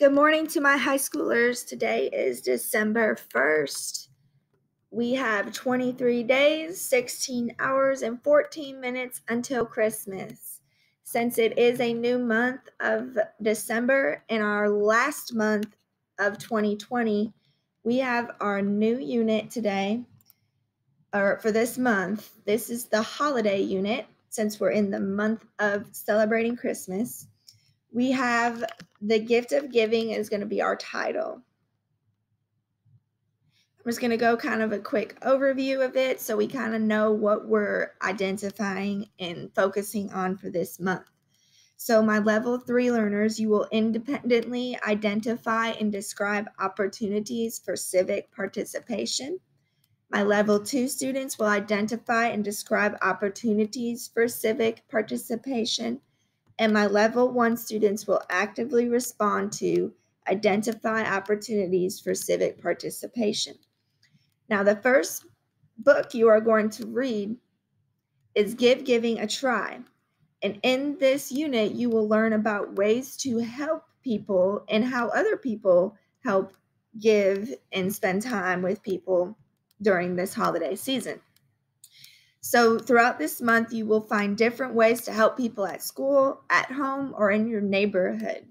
Good morning to my high schoolers. Today is December 1st. We have 23 days, 16 hours, and 14 minutes until Christmas. Since it is a new month of December and our last month of 2020, we have our new unit today, or for this month. This is the holiday unit since we're in the month of celebrating Christmas. We have the gift of giving is going to be our title. I'm just going to go kind of a quick overview of it so we kind of know what we're identifying and focusing on for this month. So, my level three learners, you will independently identify and describe opportunities for civic participation. My level two students will identify and describe opportunities for civic participation and my level one students will actively respond to identify opportunities for civic participation. Now, the first book you are going to read is Give Giving a Try. And in this unit, you will learn about ways to help people and how other people help give and spend time with people during this holiday season. So, throughout this month, you will find different ways to help people at school, at home, or in your neighborhood.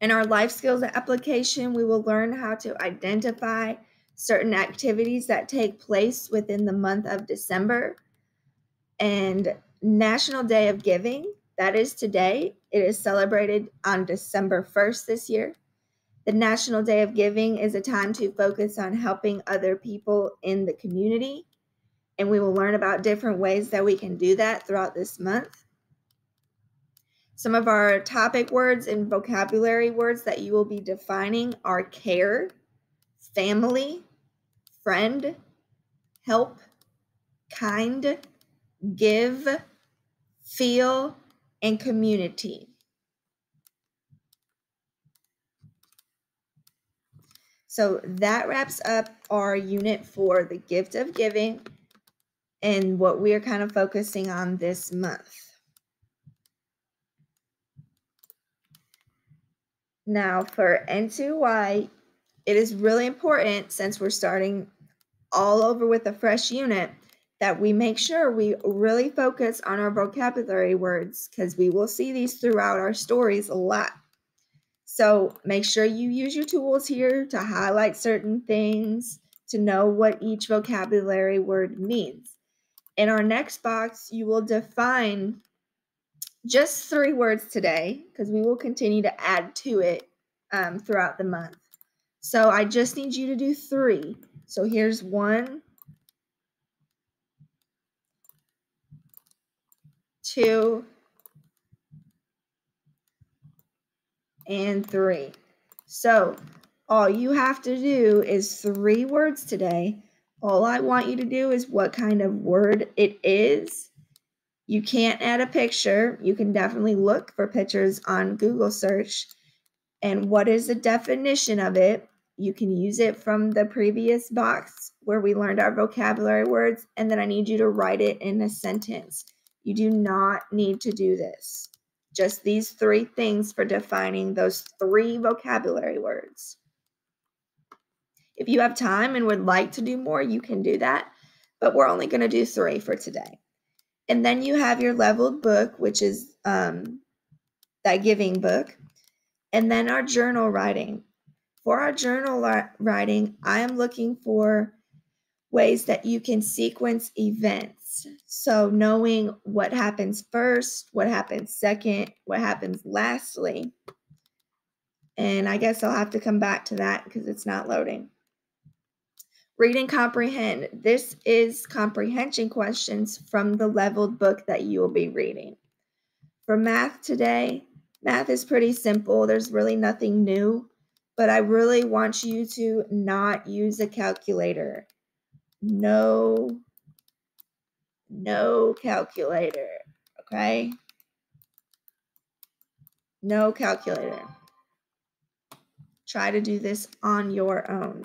In our life skills application, we will learn how to identify certain activities that take place within the month of December. And National Day of Giving, that is today, it is celebrated on December 1st this year. The National Day of Giving is a time to focus on helping other people in the community and we will learn about different ways that we can do that throughout this month. Some of our topic words and vocabulary words that you will be defining are care, family, friend, help, kind, give, feel, and community. So that wraps up our unit for the gift of giving and what we're kind of focusing on this month. Now, for N2Y, it is really important since we're starting all over with a fresh unit that we make sure we really focus on our vocabulary words because we will see these throughout our stories a lot. So make sure you use your tools here to highlight certain things, to know what each vocabulary word means. In our next box, you will define just three words today because we will continue to add to it um, throughout the month. So I just need you to do three. So here's one, two, and three. So all you have to do is three words today all I want you to do is what kind of word it is. You can't add a picture. You can definitely look for pictures on Google search. And what is the definition of it? You can use it from the previous box where we learned our vocabulary words. And then I need you to write it in a sentence. You do not need to do this. Just these three things for defining those three vocabulary words. If you have time and would like to do more, you can do that. But we're only going to do three for today. And then you have your leveled book, which is um, that giving book. And then our journal writing. For our journal writing, I am looking for ways that you can sequence events. So, knowing what happens first, what happens second, what happens lastly. And I guess I'll have to come back to that because it's not loading. Read and comprehend. This is comprehension questions from the leveled book that you will be reading. For math today, math is pretty simple. There's really nothing new, but I really want you to not use a calculator. No, no calculator, okay? No calculator. Try to do this on your own.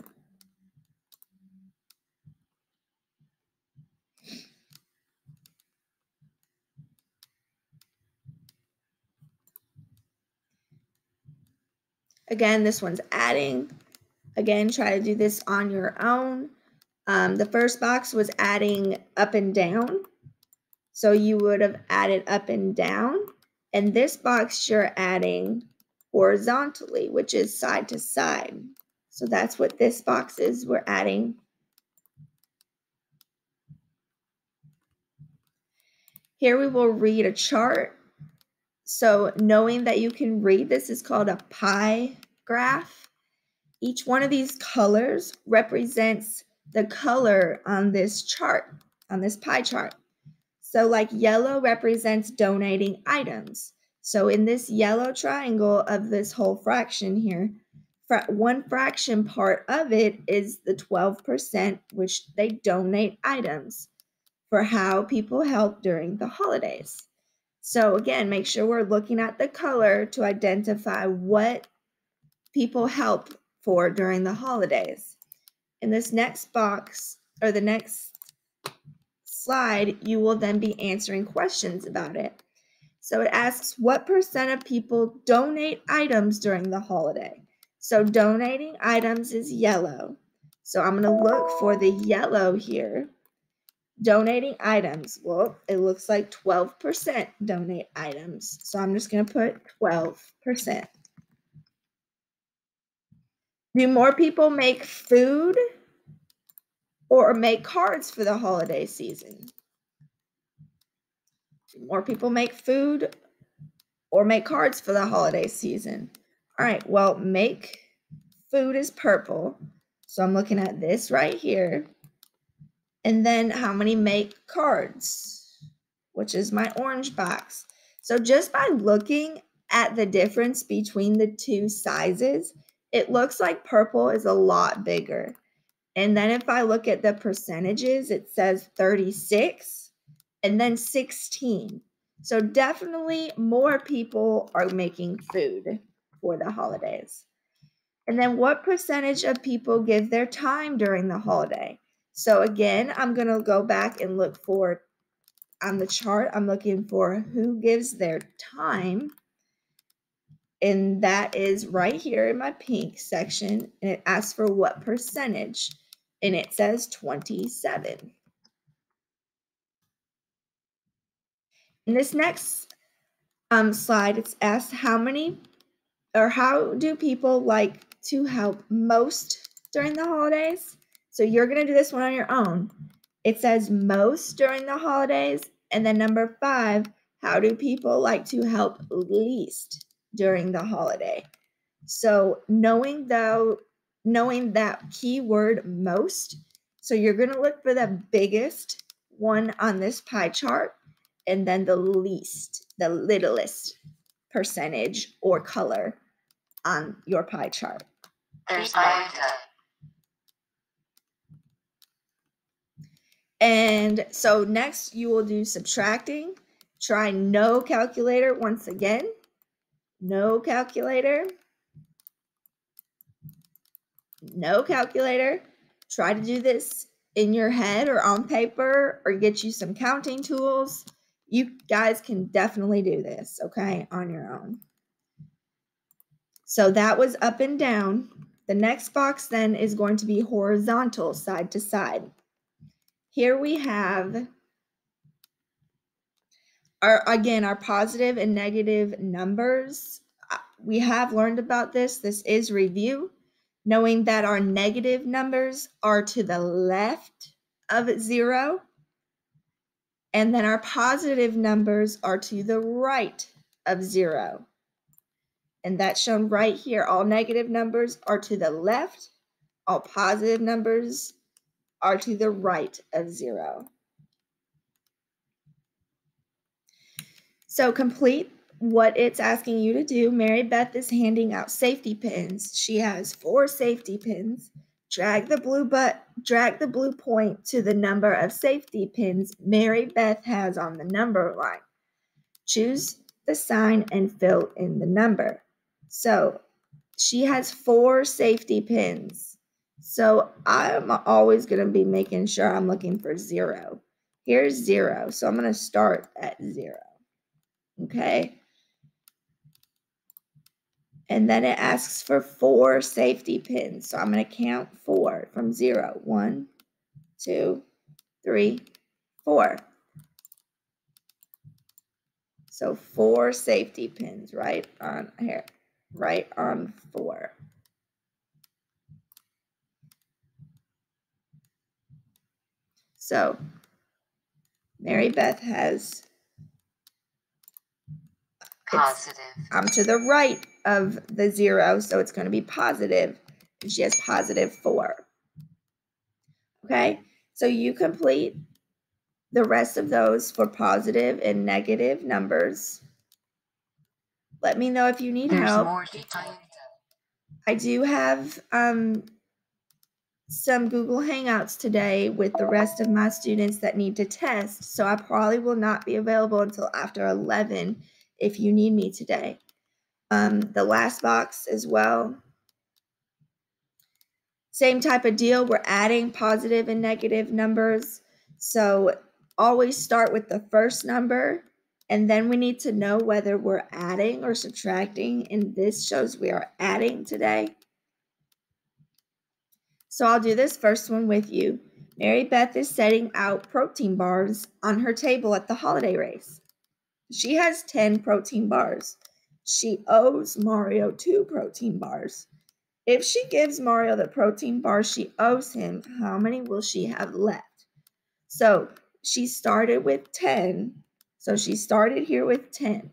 Again, this one's adding. Again, try to do this on your own. Um, the first box was adding up and down. So you would have added up and down. And this box you're adding horizontally, which is side to side. So that's what this box is. We're adding Here we will read a chart. So knowing that you can read this is called a pie graph. Each one of these colors represents the color on this chart, on this pie chart. So like yellow represents donating items. So in this yellow triangle of this whole fraction here, one fraction part of it is the 12%, which they donate items for how people help during the holidays. So again, make sure we're looking at the color to identify what people help for during the holidays. In this next box or the next slide, you will then be answering questions about it. So it asks what percent of people donate items during the holiday? So donating items is yellow. So I'm going to look for the yellow here. Donating items. Well, it looks like 12% donate items. So I'm just going to put 12%. Do more people make food or make cards for the holiday season? Do more people make food or make cards for the holiday season? All right, well, make food is purple. So I'm looking at this right here. And then how many make cards, which is my orange box. So just by looking at the difference between the two sizes, it looks like purple is a lot bigger. And then if I look at the percentages, it says 36 and then 16. So definitely more people are making food for the holidays. And then what percentage of people give their time during the holiday? So again, I'm going to go back and look for on the chart, I'm looking for who gives their time and that is right here in my pink section. And it asks for what percentage. And it says 27. In this next um, slide, it's asked how many or how do people like to help most during the holidays? So you're going to do this one on your own. It says most during the holidays. And then number five, how do people like to help least? during the holiday. So knowing though knowing that keyword most, so you're going to look for the biggest one on this pie chart and then the least, the littlest percentage or color on your pie chart. There's And so next you will do subtracting. Try no calculator once again no calculator, no calculator. Try to do this in your head or on paper or get you some counting tools. You guys can definitely do this, okay, on your own. So that was up and down. The next box then is going to be horizontal, side to side. Here we have our again our positive and negative numbers. Uh, we have learned about this. This is review. Knowing that our negative numbers are to the left of zero and then our positive numbers are to the right of zero. And that's shown right here. All negative numbers are to the left. All positive numbers are to the right of zero So complete what it's asking you to do. Mary Beth is handing out safety pins. She has four safety pins. Drag the blue but drag the blue point to the number of safety pins Mary Beth has on the number line. Choose the sign and fill in the number. So she has four safety pins. So I'm always going to be making sure I'm looking for zero. Here's zero. So I'm going to start at zero. Okay. And then it asks for four safety pins. So I'm going to count four from zero. One, two, three, four. So four safety pins right on here, right on four. So Mary Beth has Positive. I'm to the right of the zero, so it's going to be positive, and she has positive four. Okay, so you complete the rest of those for positive and negative numbers. Let me know if you need There's help. I do have um, some Google Hangouts today with the rest of my students that need to test, so I probably will not be available until after 11 if you need me today. Um, the last box as well. Same type of deal. We're adding positive and negative numbers. So always start with the first number, and then we need to know whether we're adding or subtracting. And this shows we are adding today. So I'll do this first one with you. Mary Beth is setting out protein bars on her table at the holiday race. She has 10 protein bars. She owes Mario two protein bars. If she gives Mario the protein bar she owes him, how many will she have left? So she started with 10. So she started here with 10.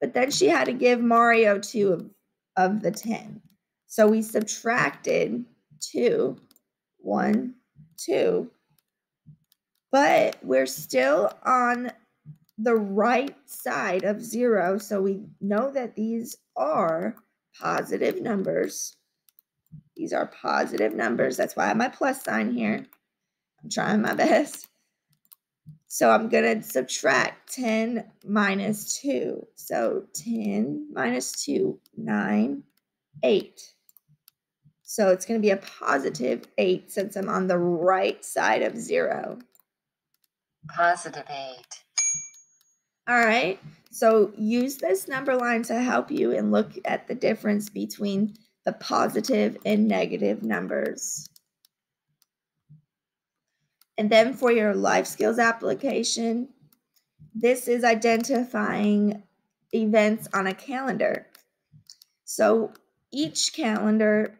But then she had to give Mario two of, of the 10. So we subtracted two, one, two. But we're still on the right side of zero. So we know that these are positive numbers. These are positive numbers. That's why I have my plus sign here. I'm trying my best. So I'm going to subtract 10 minus 2. So 10 minus 2, 9, 8. So it's going to be a positive 8 since I'm on the right side of 0. Positive 8. All right. So use this number line to help you and look at the difference between the positive and negative numbers. And then for your life skills application, this is identifying events on a calendar. So each calendar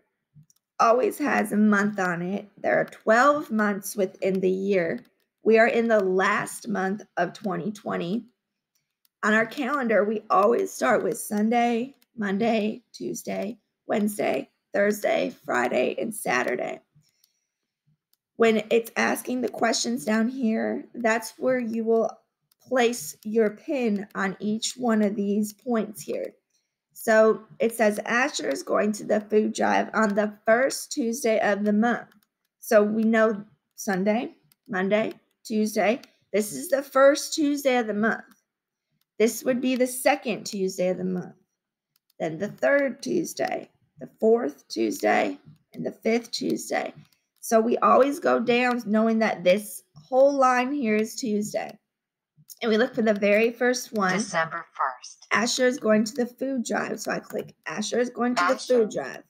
always has a month on it. There are 12 months within the year. We are in the last month of 2020 on our calendar, we always start with Sunday, Monday, Tuesday, Wednesday, Thursday, Friday, and Saturday. When it's asking the questions down here, that's where you will place your pin on each one of these points here. So it says Asher is going to the food drive on the first Tuesday of the month. So we know Sunday, Monday, Tuesday. This is the first Tuesday of the month. This would be the second Tuesday of the month, then the third Tuesday, the fourth Tuesday, and the fifth Tuesday. So we always go down knowing that this whole line here is Tuesday. And we look for the very first one. December 1st. Asher is going to the food drive. So I click Asher is going to the food drive.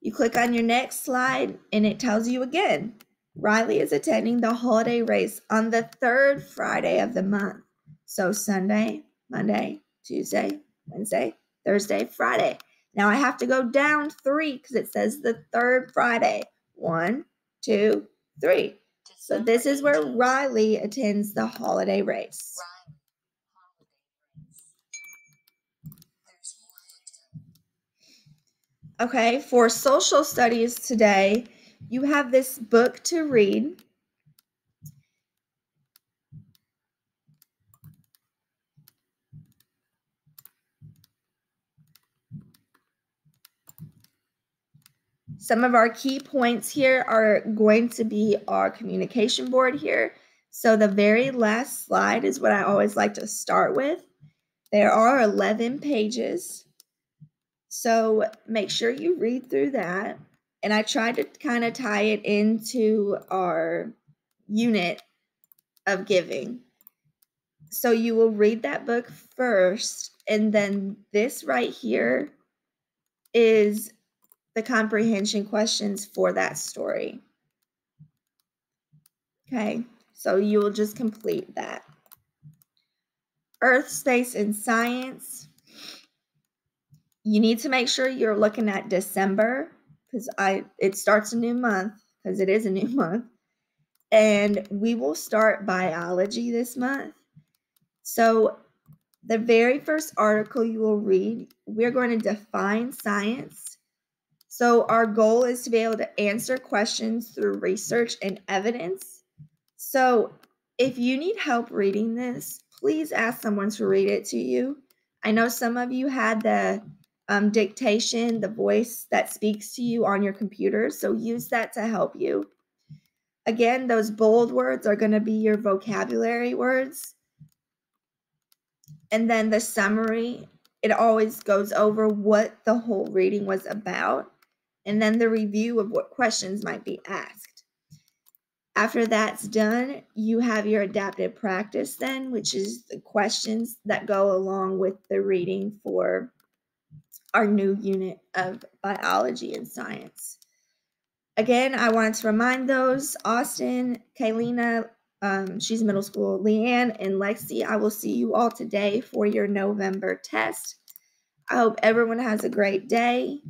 You click on your next slide and it tells you again Riley is attending the holiday race on the third Friday of the month. So Sunday, Monday, Tuesday, Wednesday, Thursday, Friday. Now I have to go down three because it says the third Friday. One, two, three. So this is where December 18th. Riley attends the holiday race. Riley, holiday race. There's more to Okay, for social studies today, you have this book to read. Some of our key points here are going to be our communication board here. So the very last slide is what I always like to start with. There are 11 pages. So make sure you read through that. And I tried to kind of tie it into our unit of giving. So you will read that book first, And then this right here is the comprehension questions for that story. Okay, so you will just complete that. Earth, space, and science. You need to make sure you're looking at December because I it starts a new month because it is a new month. And we will start biology this month. So the very first article you will read, we're going to define science. So, our goal is to be able to answer questions through research and evidence. So, if you need help reading this, please ask someone to read it to you. I know some of you had the um, dictation, the voice that speaks to you on your computer, so use that to help you. Again, those bold words are going to be your vocabulary words. And then the summary, it always goes over what the whole reading was about, and then the review of what questions might be asked. After that's done, you have your adaptive practice, then, which is the questions that go along with the reading for our new unit of biology and science. Again, I wanted to remind those Austin, Kaylina, um, she's middle school. Leanne and Lexi, I will see you all today for your November test. I hope everyone has a great day.